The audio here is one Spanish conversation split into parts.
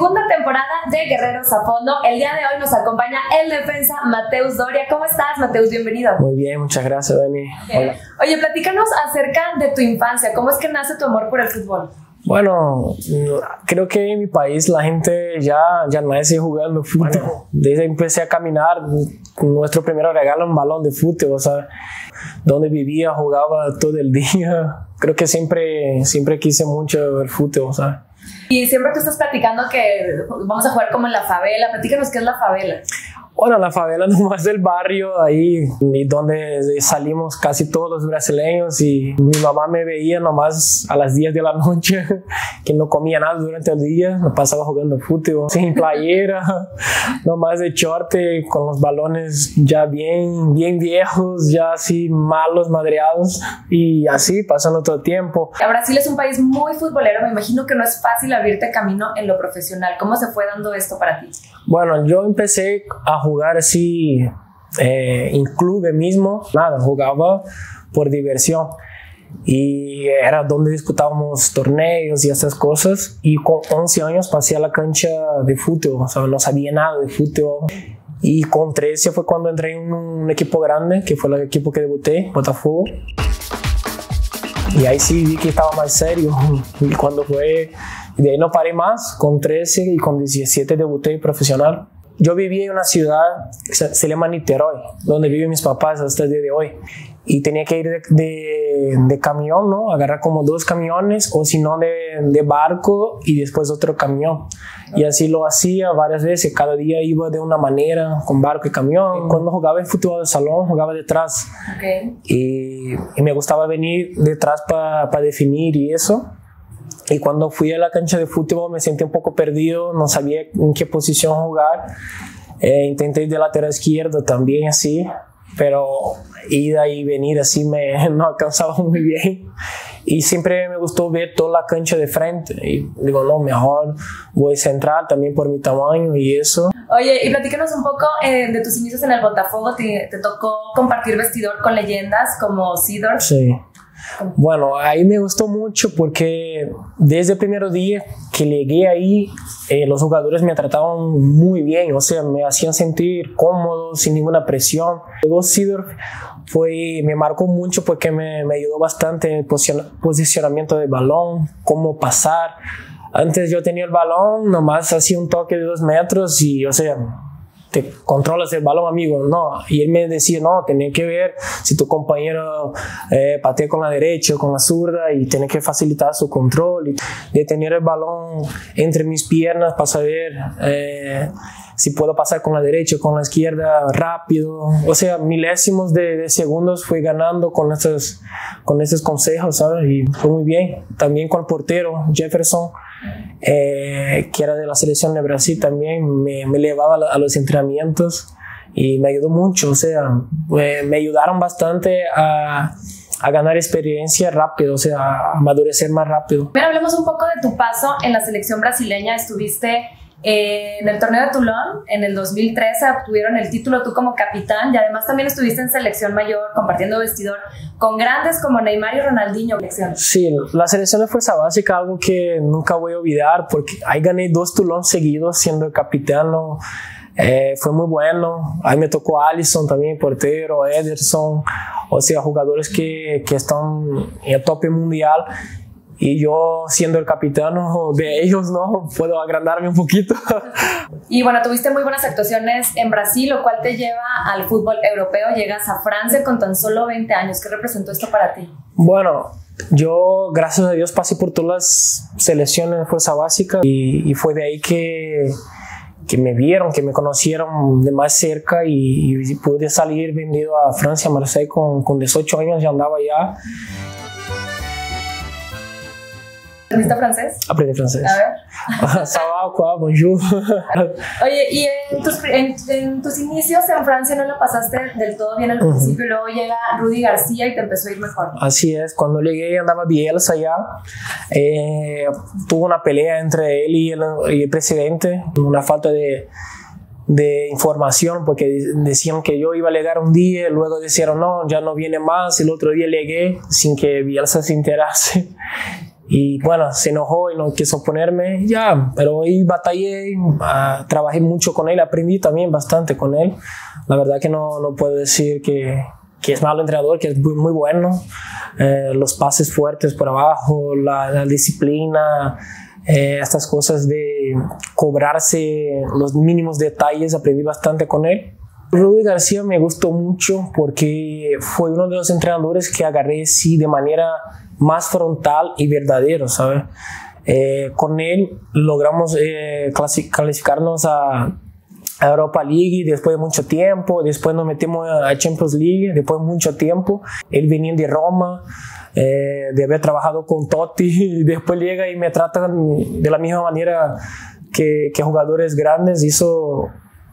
segunda temporada de Guerreros a Fondo. El día de hoy nos acompaña el defensa Mateus Doria. ¿Cómo estás, Mateus? Bienvenido. Muy bien, muchas gracias, Dani. Hola. Oye, platícanos acerca de tu infancia. ¿Cómo es que nace tu amor por el fútbol? Bueno, creo que en mi país la gente ya, ya nace jugando fútbol. Desde empecé a caminar, nuestro primer regalo un balón de fútbol, o sea, donde vivía jugaba todo el día. Creo que siempre, siempre quise mucho el fútbol, sea. Y siempre tú estás platicando que vamos a jugar como en la favela. Platícanos qué es la favela. Bueno, la favela nomás del barrio, ahí donde salimos casi todos los brasileños y mi mamá me veía nomás a las 10 de la noche, que no comía nada durante el día, me pasaba jugando fútbol, sin playera, nomás de short, con los balones ya bien, bien viejos, ya así malos, madreados y así pasando todo el tiempo. Brasil es un país muy futbolero, me imagino que no es fácil abrirte camino en lo profesional. ¿Cómo se fue dando esto para ti? Bueno, yo empecé a jugar así eh, en club mismo, nada, jugaba por diversión. Y era donde disputábamos torneos y esas cosas. Y con 11 años pasé a la cancha de fútbol, o sea, no sabía nada de fútbol. Y con 13 fue cuando entré en un equipo grande que fue el equipo que debuté, Botafogo. Y ahí sí vi que estaba más serio. Y cuando fue de ahí no paré más, con 13 y con 17 debuté profesional yo vivía en una ciudad que se llama Niterói, donde viven mis papás hasta el día de hoy. Y tenía que ir de, de, camión, ¿no? Agarrar como dos camiones o si no de, de, barco y después otro camión. Y así lo hacía varias veces. Cada día iba de una manera, con barco y camión. Cuando jugaba en fútbol de salón, jugaba detrás. Okay. Y, y, me gustaba venir detrás para definir y eso. Y cuando fui a la cancha de fútbol me sentí un poco perdido, no sabía en qué posición jugar. Eh, intenté de lateral izquierdo también así, pero ir y venir así me no alcanzaba muy bien. Y siempre me gustó ver toda la cancha de frente. Y digo, no, mejor voy central también por mi tamaño y eso. Oye, y platícanos un poco eh, de tus inicios en el Botafogo. ¿Te, ¿Te, tocó compartir vestidor con leyendas como Sidor? Sí. Bueno, ahí me gustó mucho porque desde el primer día que llegué ahí, eh, los jugadores me trataban muy bien, o sea, me hacían sentir cómodo, sin ninguna presión. Luego Sidor fue, me marcó mucho porque me, me ayudó bastante en el posicionamiento del balón, cómo pasar. Antes yo tenía el balón, nomás hacía un toque de dos metros y, o sea, te controlas el balón, amigo. No. Y él me decía, no, tenés que ver si tu compañero eh, patea con la derecha o con la zurda y tenés que facilitar su control y de tener el balón entre mis piernas para saber eh, si puedo pasar con la derecha o con la izquierda rápido. O sea, milésimos de, segundos fui ganando con estos, con estos consejos, ¿sabes? Y fue muy bien. También con el portero Jefferson eh, que era de la selección de Brasil también, me, me llevaba a los entrenamientos y me ayudó mucho, o sea, me ayudaron bastante a, a ganar experiencia rápido, o sea, a madurecer más rápido. Pero hablemos un poco de tu paso en la selección brasileña, estuviste en el torneo de Toulon, en el 2013, obtuvieron el título tú como capitán y además también estuviste en selección mayor compartiendo vestidor con grandes como Neymar y Ronaldinho. Sí, la selección de fuerza básica, algo que nunca voy a olvidar porque ahí gané dos Toulon seguidos siendo capitán. Eh, fue muy bueno. Ahí me tocó Alisson también, portero, Ederson, o sea, jugadores que, que están en el tope mundial y yo siendo el capitán de ellos, ¿no? Puedo agrandarme un poquito. Y bueno, tuviste muy buenas actuaciones en Brasil, lo cual te lleva al fútbol europeo. Llegas a Francia con tan solo 20 años. ¿Qué representó esto para ti? Bueno, yo, gracias a Dios, pasé por todas las selecciones de fuerza básica y, y fue de ahí que, que me vieron, que me conocieron de más cerca y, y pude salir vendido a Francia, a Marseille con, con 18 años, ya andaba ya. ¿Aprendiste francés? Aprendí francés. A ver. Ça va, quoi, bonjour. Oye, y en tus, en, tus, inicios en Francia no lo pasaste del todo bien al principio, y luego llega Rudy García y te empezó a ir mejor. Así es, cuando llegué andaba Bielsa allá, eh, tuvo una pelea entre él y el, y el presidente, una falta de de información porque decían que yo iba a llegar un día, luego decían no, ya no viene más, el otro día llegué sin que Bielsa se enterase y bueno, se enojó y no quiso ponerme, ya, pero ahí batallé, uh, trabajé mucho con él, aprendí también bastante con él. La verdad que no, no puedo decir que, que es malo entrenador, que es muy, muy bueno. Eh, los pases fuertes por abajo, la, la disciplina, eh, estas cosas de cobrarse los mínimos detalles, aprendí bastante con él. Rudy García me gustó mucho porque fue uno de los entrenadores que agarré sí de manera más frontal y verdadero, ¿sabes? Eh, con él logramos eh, clasificarnos a, Europa League después de mucho tiempo, después nos metimos a Champions League después de mucho tiempo, él venía de Roma, eh, de haber trabajado con Totti y después llega y me tratan de la misma manera que, que jugadores grandes, hizo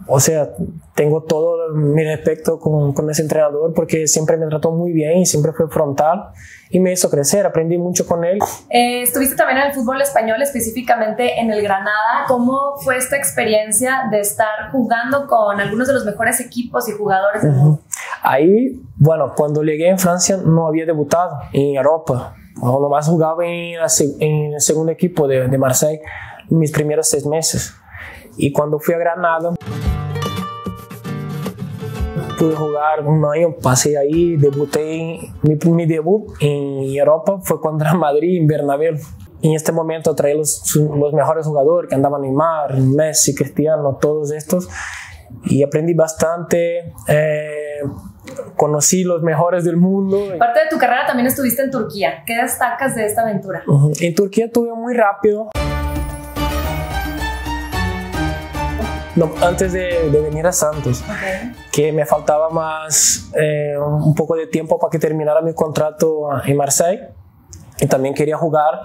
o sea, tengo todo mi respeto con, con, ese entrenador porque siempre me trató muy bien y siempre fue frontal y me hizo crecer, aprendí mucho con él. Eh, estuviste también en el fútbol español, específicamente en el Granada. ¿Cómo fue esta experiencia de estar jugando con algunos de los mejores equipos y jugadores del mundo? Ahí, bueno, cuando llegué en Francia no había debutado en Europa. Nomás jugaba en, en el segundo equipo de, de Marseille mis primeros seis meses. Y cuando fui a Granada pude jugar un año, pasé ahí, debuté, mi, mi debut en Europa fue contra Madrid en Bernabéu. En este momento traía los, los mejores jugadores que andaban Neymar, Messi, Cristiano, todos estos y aprendí bastante. Eh, conocí los mejores del mundo. Parte de tu carrera también estuviste en Turquía. ¿Qué destacas de esta aventura? En Turquía tuve muy rápido. No, antes de, de, venir a Santos, okay. que me faltaba más eh, un poco de tiempo para que terminara mi contrato en Marseille y también quería jugar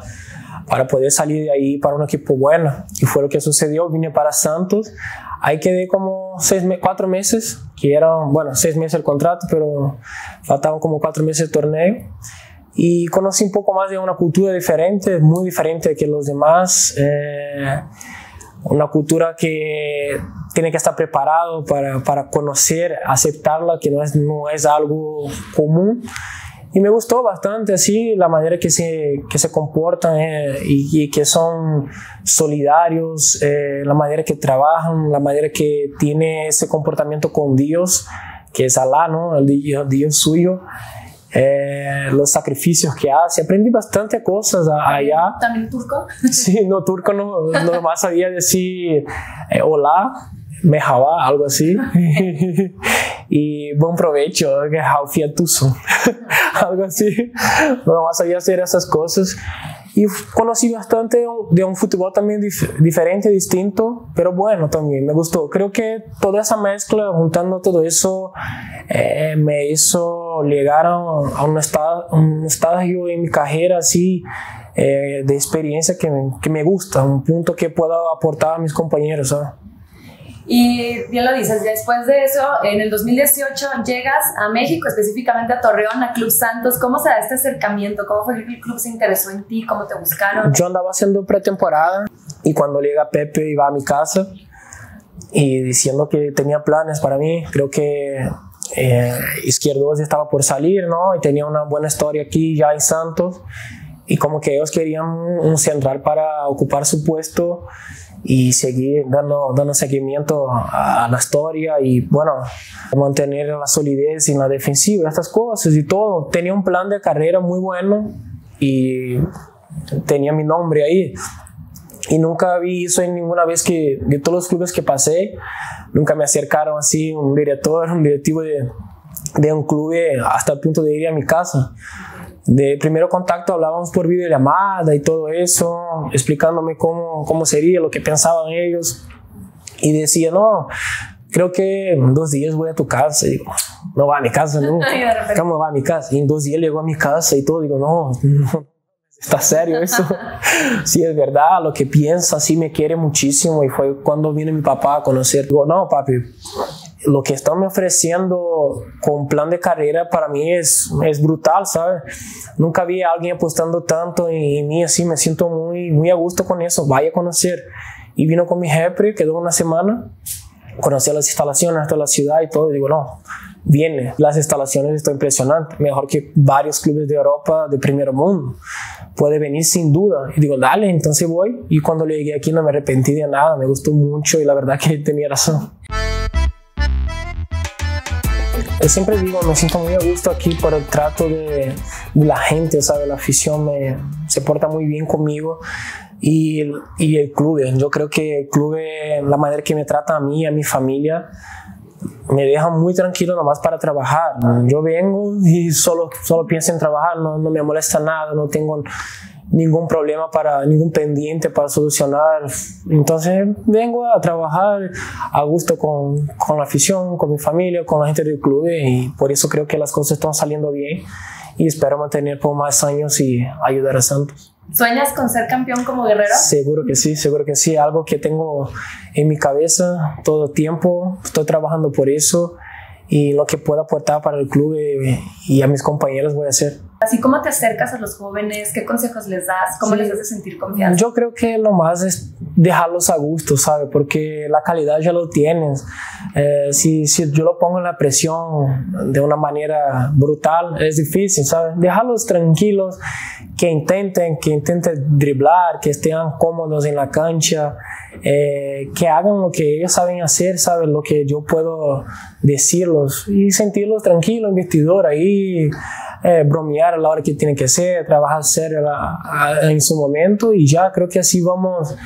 para poder salir de ahí para un equipo bueno y fue lo que sucedió, vine para Santos, ahí quedé como seis, cuatro meses, que eran, bueno, seis meses el contrato, pero faltaban como cuatro meses el torneo y conocí un poco más de una cultura diferente, muy diferente que los demás. Eh, una cultura que tiene que estar preparado para, para conocer, aceptarla, que no es, no es algo común. Y me gustó bastante así la manera que se, que se comportan eh, y, que son solidarios, eh, la manera que trabajan, la manera que tiene ese comportamiento con Dios, que es Alá, ¿no? el Dios suyo eh, los sacrificios que hace. Aprendí bastante cosas allá. ¿También turco? Sí, no, turco no, no más sabía decir eh, hola, mejaba, algo así. y buen provecho, que tuso, algo así. No más sabía hacer esas cosas. Y conocí bastante de un fútbol también dif diferente, distinto, pero bueno también, me gustó. Creo que toda esa mezcla, juntando todo eso, eh, me hizo llegar a, un, estado, un estadio en mi carrera así eh, de experiencia que me, que me gusta, un punto que puedo aportar a mis compañeros. ¿sabes? Y bien lo dices, después de eso, en el 2018 llegas a México, específicamente a Torreón, a Club Santos. ¿Cómo se da este acercamiento? ¿Cómo fue que el club se interesó en ti? ¿Cómo te buscaron? Yo andaba haciendo pretemporada y cuando llega Pepe iba a mi casa y diciendo que tenía planes para mí, creo que eh, Izquierdos estaba por salir, ¿no? Y tenía una buena historia aquí ya en Santos y como que ellos querían un central para ocupar su puesto y seguir dando, dando seguimiento a, a, la historia y bueno, mantener la solidez en la defensiva, estas cosas y todo. Tenía un plan de carrera muy bueno y tenía mi nombre ahí. Y nunca vi eso en ninguna vez que de todos los clubes que pasé, nunca me acercaron así un director, un directivo de, de un club hasta el punto de ir a mi casa de primero contacto hablábamos por videollamada y todo eso, explicándome cómo, cómo sería, lo que pensaban ellos. Y decía, no, creo que en dos días voy a tu casa. Y digo, no va a mi casa, ¿no? ¿Cómo va a mi casa? Y en dos días llegó a mi casa y todo. Digo, no, no ¿está serio eso? sí, es verdad, lo que piensa, sí me quiere muchísimo. Y fue cuando vino mi papá a conocer. Digo, no, papi, lo que están me ofreciendo con plan de carrera para mí es, es brutal, ¿sabes? Nunca vi a alguien apostando tanto en, mí, así me siento muy, muy a gusto con eso, vaya a conocer. Y vino con mi jefe, quedó una semana, conocí las instalaciones, toda la ciudad y todo, y digo, no, viene. Las instalaciones están impresionantes, mejor que varios clubes de Europa de primer mundo. Puede venir sin duda. Y digo, dale, entonces voy. Y cuando llegué aquí no me arrepentí de nada, me gustó mucho y la verdad que tenía razón. Yo siempre digo, me siento muy a gusto aquí por el trato de, la gente, ¿sabe? La afición me, se porta muy bien conmigo y, y el club. Yo creo que el club, la manera que me trata a mí, a mi familia, me deja muy tranquilo nomás para trabajar. Yo vengo y solo, solo pienso en trabajar, no, no me molesta nada, no tengo ningún problema para, ningún pendiente para solucionar. Entonces vengo a trabajar a gusto con, con, la afición, con mi familia, con la gente del club y por eso creo que las cosas están saliendo bien y espero mantener por más años y ayudar a Santos. ¿Sueñas con ser campeón como guerrero? Seguro que sí, seguro que sí, algo que tengo en mi cabeza todo el tiempo, estoy trabajando por eso y lo que pueda aportar para el club eh, y a mis compañeros voy a hacer. Así como te acercas a los jóvenes, ¿qué consejos les das? ¿Cómo les haces sentir confianza? Yo creo que lo más es dejarlos a gusto, ¿sabes? Porque la calidad ya lo tienes. Eh, si, si yo lo pongo en la presión de una manera brutal, es difícil, ¿sabes? Dejarlos tranquilos, que intenten, que intenten driblar, que estén cómodos en la cancha, eh, que hagan lo que ellos saben hacer, ¿sabes? Lo que yo puedo decirlos y sentirlos tranquilos en vestidor ahí eh, bromear a la hora que tiene que ser, trabajar serio en su momento y ya creo que así vamos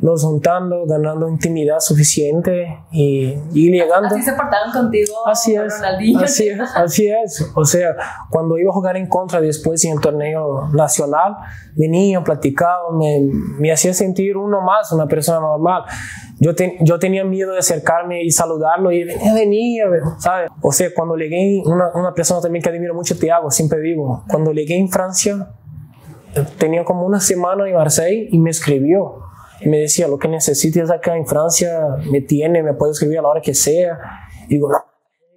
nos juntando, ganando intimidad suficiente y, y llegando. Así se portaron contigo, así es, Así es, así es. O sea, cuando iba a jugar en contra después en el torneo nacional, venía, platicaba, me, me hacía sentir uno más, una persona normal. Yo, yo tenía miedo de acercarme y saludarlo y venía, venía, ¿sabes? O sea, cuando llegué, una, una persona también que admiro mucho, Tiago, siempre digo, cuando llegué en Francia, tenía como una semana en Marseille y me escribió. Y me decía, lo que necesites acá en Francia, me tiene, me puede escribir a la hora que sea. Y digo, no,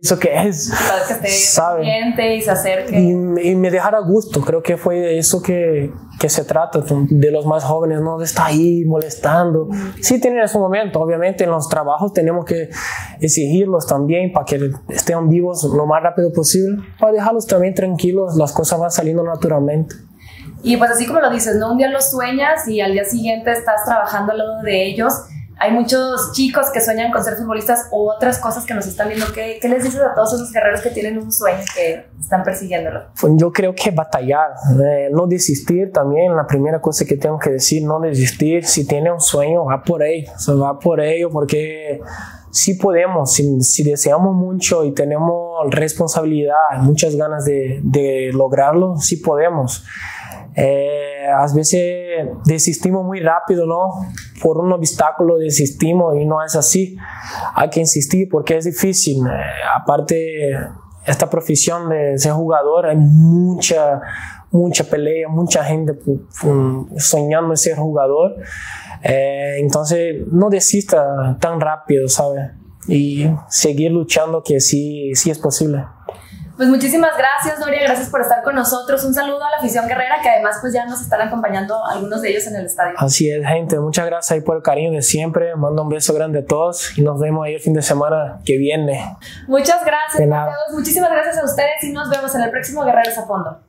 eso que es. que esté y se acerque. Y, me dejara gusto. Creo que fue de eso que, que, se trata, de los más jóvenes, no de estar ahí molestando. Sí tienen su momento, obviamente en los trabajos tenemos que exigirlos también para que estén vivos lo más rápido posible, para dejarlos también tranquilos, las cosas van saliendo naturalmente. Y pues así como lo dices, ¿no? Un día los sueñas y al día siguiente estás trabajando al lado de ellos hay muchos chicos que sueñan con ser futbolistas o otras cosas que nos están viendo. ¿Qué, ¿Qué, les dices a todos esos guerreros que tienen un sueño que están persiguiéndolo? Pues yo creo que batallar, eh, no desistir también. La primera cosa que tengo que decir, no desistir. Si tiene un sueño, va por ello. O va por ello porque si podemos, si, si, deseamos mucho y tenemos responsabilidad, muchas ganas de, de lograrlo, sí podemos. Eh, a veces desistimos muy rápido, ¿no? Por un obstáculo desistimos y no es así. Hay que insistir porque es difícil. Eh, aparte, esta profesión de ser jugador, hay mucha, mucha pelea, mucha gente soñando en ser jugador. Eh, entonces, no desista tan rápido, ¿sabes? Y seguir luchando que sí, sí es posible. Pues muchísimas gracias, Doria, gracias por estar con nosotros. Un saludo a la afición guerrera, que además pues ya nos están acompañando algunos de ellos en el estadio. Así es, gente, muchas gracias ahí por el cariño de siempre. Mando un beso grande a todos y nos vemos ahí el fin de semana que viene. Muchas gracias a todos, muchísimas gracias a ustedes y nos vemos en el próximo Guerreros a Fondo.